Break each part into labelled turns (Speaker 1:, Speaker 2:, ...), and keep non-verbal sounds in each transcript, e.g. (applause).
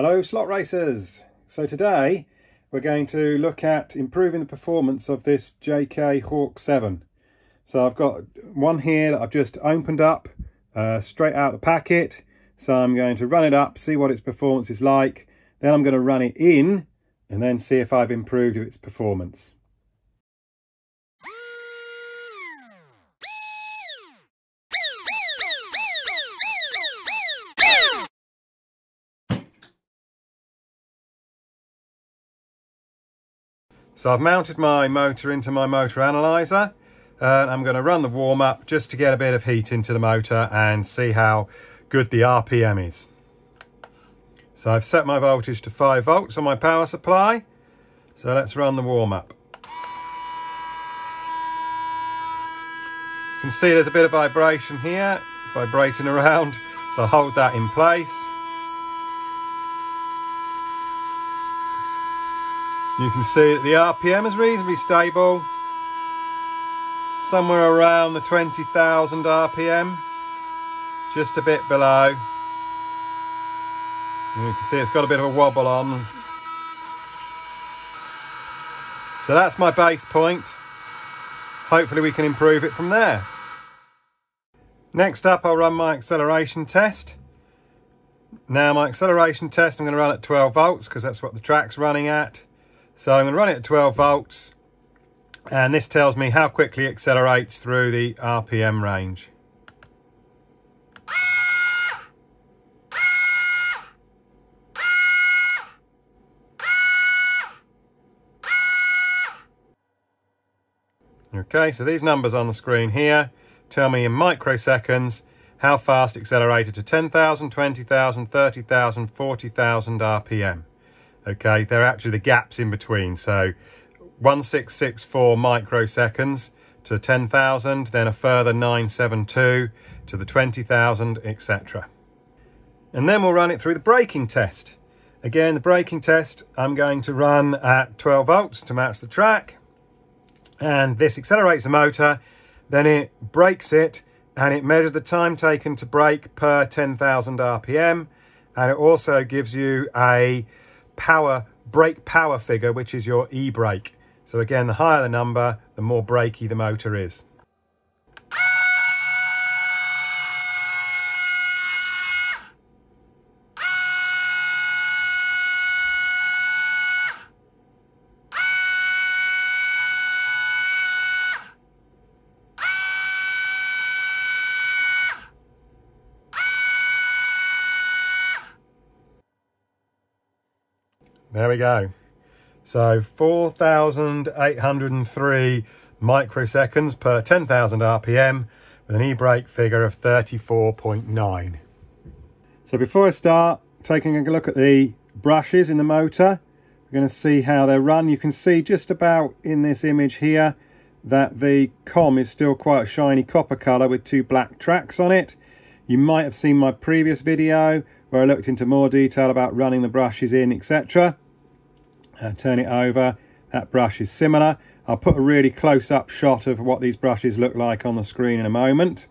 Speaker 1: Hello slot racers! So today we're going to look at improving the performance of this JK Hawk 7. So I've got one here that I've just opened up uh, straight out of the packet. So I'm going to run it up, see what its performance is like. Then I'm going to run it in and then see if I've improved its performance. So I've mounted my motor into my motor analyzer and I'm going to run the warm up just to get a bit of heat into the motor and see how good the RPM is. So I've set my voltage to 5 volts on my power supply. So let's run the warm up. You can see there's a bit of vibration here, vibrating around. (laughs) So hold that in place. You can see that the RPM is reasonably stable, somewhere around the 20,000 RPM, just a bit below. And you can see it's got a bit of a wobble on. So that's my base point. Hopefully we can improve it from there. Next up, I'll run my acceleration test. Now my acceleration test, I'm going to run at 12 volts because that's what the track's running at. So I'm going to run it at 12 volts and this tells me how quickly it accelerates through the RPM range. Okay, so these numbers on the screen here tell me in microseconds how fast it accelerated to 10,000, 20,000, 30,000, 40,000 RPM. Okay, they're actually the gaps in between. So 1664 microseconds to 10,000, then a further 972 to the 20,000, etc. And then we'll run it through the braking test. Again, the braking test I'm going to run at 12 volts to match the track. And this accelerates the motor, then it brakes it, and it measures the time taken to brake per 10,000 RPM. And it also gives you a power brake power figure, which is your e-brake. So again, the higher the number, the more brakey the motor is. There we go. So 4,803 microseconds per 10,000 RPM with an e-brake figure of 34.9. So before I start taking a look at the brushes in the motor, we're going to see how they run. You can see just about in this image here that the com is still quite a shiny copper colour with two black tracks on it. You might have seen my previous video where I looked into more detail about running the brushes in, etc. Uh, turn it over, that brush is similar. I'll put a really close-up shot of what these brushes look like on the screen in a moment.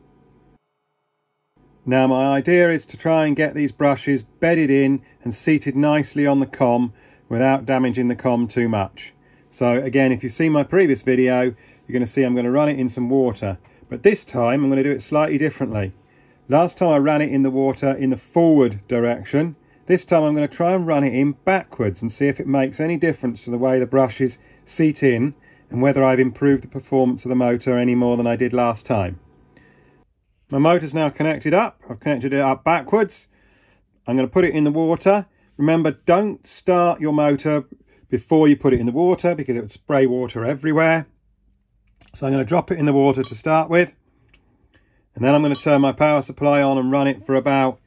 Speaker 1: Now my idea is to try and get these brushes bedded in and seated nicely on the com without damaging the com too much. So again, if you've seen my previous video, you're going to see I'm going to run it in some water. But this time I'm going to do it slightly differently. Last time I ran it in the water in the forward direction. This time I'm going to try and run it in backwards and see if it makes any difference to the way the brushes seat in and whether I've improved the performance of the motor any more than I did last time. My motor's now connected up. I've connected it up backwards. I'm going to put it in the water. Remember, don't start your motor before you put it in the water because it would spray water everywhere. So I'm going to drop it in the water to start with. And then I'm going to turn my power supply on and run it for about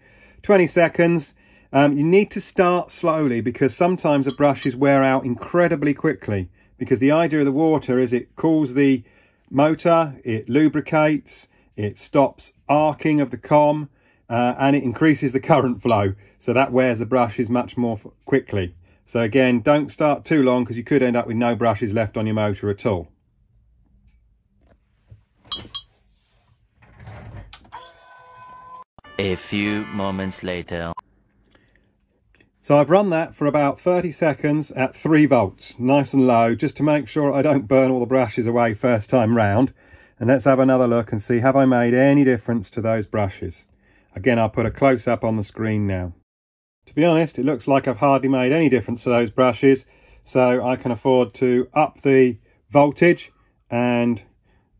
Speaker 1: 20 seconds. Um, you need to start slowly because sometimes the brushes wear out incredibly quickly because the idea of the water is it cools the motor, it lubricates, it stops arcing of the com, uh, and it increases the (laughs) current flow. So that wears the brushes much more quickly. So again, don't start too long because you could end up with no brushes left on your motor at all.
Speaker 2: A few moments later.
Speaker 1: So I've run that for about 30 seconds at 3 volts, nice and low, just to make sure I don't burn all the brushes away first time round. And let's have another look and see have I made any difference to those brushes. Again, I'll put a close-up on the screen now. To be honest, it looks like I've hardly made any difference to those brushes, so I can afford to up the voltage and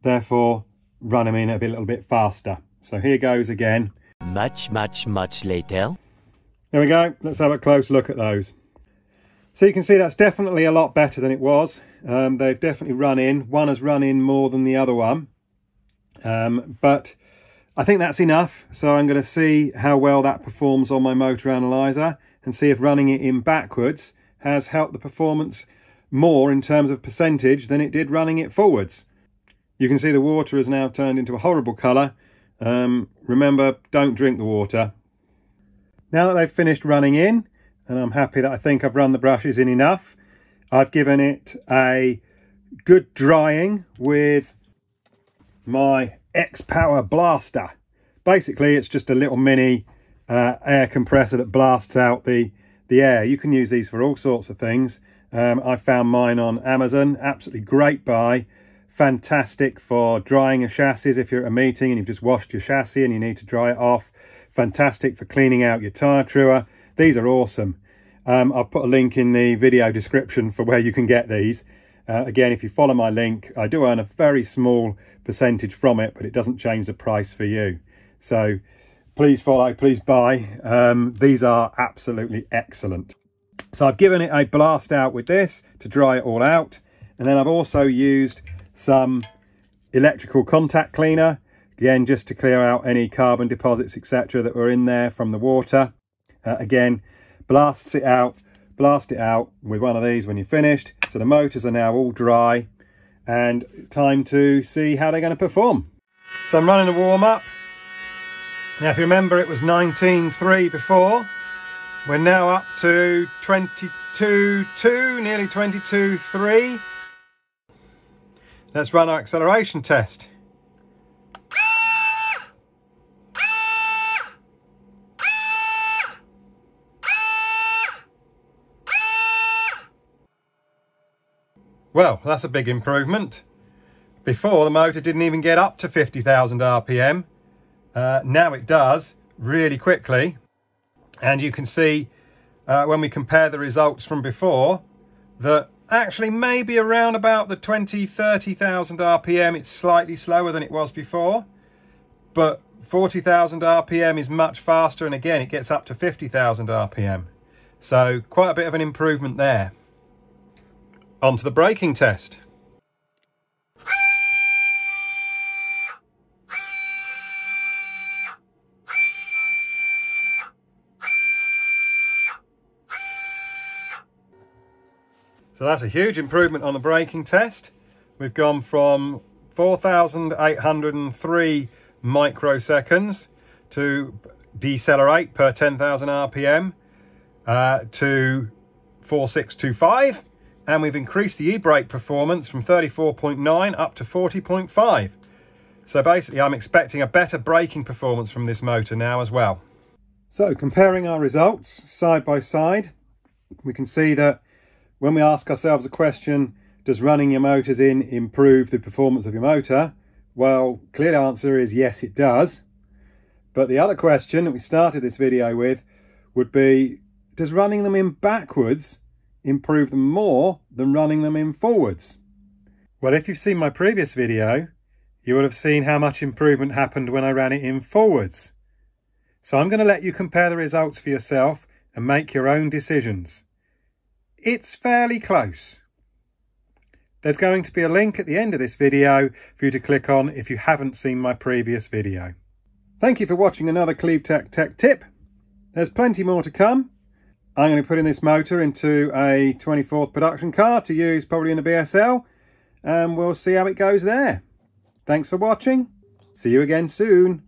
Speaker 1: therefore run them in a, a little bit faster. So here goes again.
Speaker 2: Much, much, much later.
Speaker 1: There we go. Let's have a close look at those. So you can see that's definitely a lot better than it was. Um, they've definitely run in. One has run in more than the other one. Um, but I think that's enough. So I'm going to see how well that performs on my motor analyzer and see if running it in backwards has helped the performance more in terms of percentage than it did running it forwards. You can see the water has now turned into a horrible colour. Um, remember, don't drink the water. Now that they've finished running in, and I'm happy that I think I've run the brushes in enough, I've given it a good drying with my X-Power Blaster. Basically, it's just a little mini uh, air compressor that blasts out the, the air. You can use these for all sorts of things. Um, I found mine on Amazon. Absolutely great buy. Fantastic for drying a chassis if you're at a meeting and you've just washed your chassis and you need to dry it off. Fantastic for cleaning out your tyre truer. These are awesome. Um, I've put a link in the video description for where you can get these. Uh, again, if you follow my link, I do earn a very small percentage from it, but it doesn't change the price for you. So please follow, please buy. Um, these are absolutely excellent. So I've given it a blast out with this to dry it all out. And then I've also used some electrical contact cleaner, again, just to clear out any carbon deposits, etc. that were in there from the water. Uh, again, blasts it out, blast it out with one of these when you're finished. So the motors are now all dry and it's time to see how they're going to perform. So I'm running a warm up. Now if you remember it was 19.3 before, we're now up to 22.2, nearly 22.3. Let's run our acceleration test. Well, that's a big improvement. Before, the motor didn't even get up to 50,000 RPM. Uh, now it does, really quickly. And you can see uh, when we compare the results from before, that actually maybe around about the 20, 30,000 RPM, it's slightly slower than it was before. But 40,000 RPM is much faster, and again, it gets up to 50,000 RPM. So quite a bit of an improvement there. On to the braking test. So that's a huge improvement on the braking test. We've gone from 4,803 microseconds to decelerate per 10,000 RPM uh, to 4625 and we've increased the e-brake performance from 34.9 up to 40.5. So basically I'm expecting a better braking performance from this motor now as well. So comparing our results side by side, we can see that when we ask ourselves a question, does running your motors in improve the performance of your motor? Well, clear answer is yes, it does. But the other question that we started this video with would be, does running them in backwards improve them more than running them in forwards? Well, if you've seen my previous video, you will have seen how much improvement happened when I ran it in forwards. So I'm going to let you compare the results for yourself and make your own decisions. It's fairly close. There's going to be a link at the end of this video for you to click on if you haven't seen my previous video. Thank you for watching another CleaveTech Tech Tip. There's plenty more to come. I'm going to be putting this motor into a 24th production car to use probably in a BSL and we'll see how it goes there. Thanks for watching. See you again soon.